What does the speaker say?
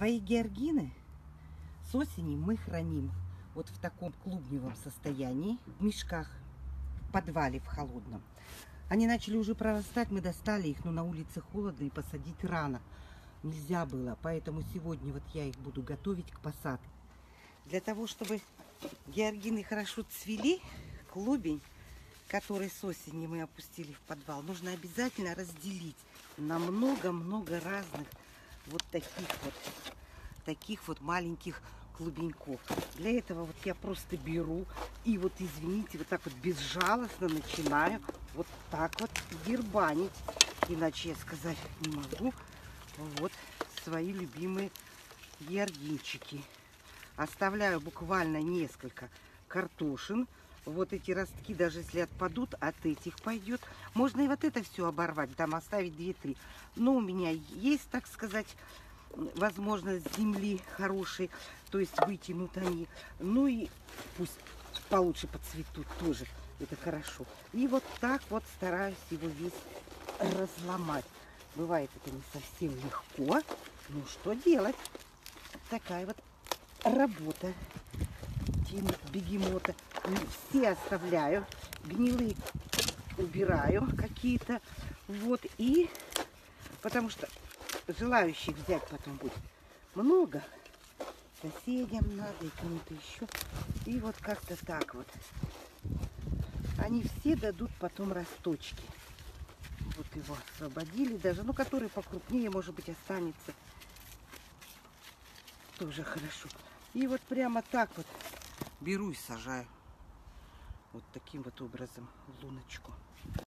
Свои георгины с осени мы храним вот в таком клубневом состоянии, в мешках, в подвале в холодном. Они начали уже прорастать, мы достали их, но на улице холодно и посадить рано. Нельзя было, поэтому сегодня вот я их буду готовить к посадке. Для того, чтобы георгины хорошо цвели, клубень, который с осени мы опустили в подвал, нужно обязательно разделить на много-много разных вот таких вот, таких вот маленьких клубеньков. Для этого вот я просто беру и вот, извините, вот так вот безжалостно начинаю вот так вот дербанить. Иначе я сказать не могу. Вот свои любимые георгинчики. Оставляю буквально несколько картошин. Вот эти ростки, даже если отпадут, от этих пойдет. Можно и вот это все оборвать, там оставить 2-3. Но у меня есть, так сказать, возможность земли хорошей, то есть вытянут они. Ну и пусть получше подцветут тоже, это хорошо. И вот так вот стараюсь его весь разломать. Бывает это не совсем легко, ну что делать? Такая вот работа бегемота. Все оставляю, гнилые убираю какие-то. Вот и потому что желающих взять потом будет много. Соседям надо и кому-то еще. И вот как-то так вот. Они все дадут потом росточки. Вот его освободили даже. Ну, который покрупнее, может быть, останется. Тоже хорошо. И вот прямо так вот беру и сажаю. Вот таким вот образом луночку.